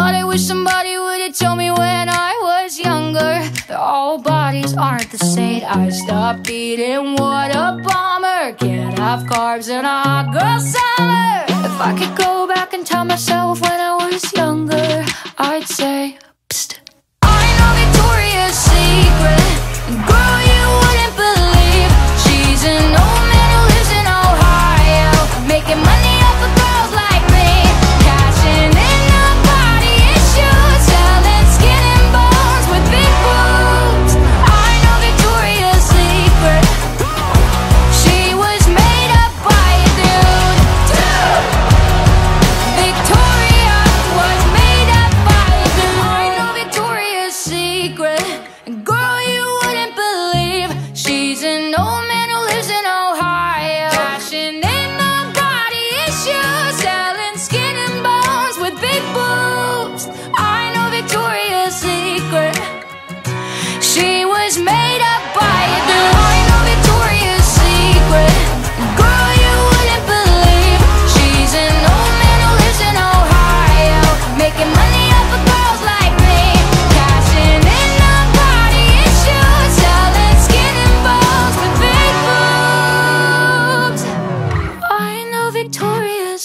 I wish somebody would have told me when I was younger. That all bodies aren't the same. I stopped eating, what a bummer Can't have carbs in a hot girl summer If I could go back and tell myself She's an old man who lives oh, in Ohio Cashing in on body issues Selling skin and bones with big boobs. I know Victoria's Secret. She was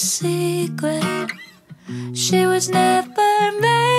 Secret. She was never made.